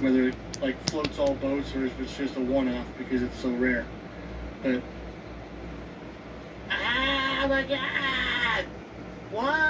whether it like floats all boats or if it's just a one-off because it's so rare. But ah, my God! what!